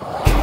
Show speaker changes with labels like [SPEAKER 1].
[SPEAKER 1] Oh.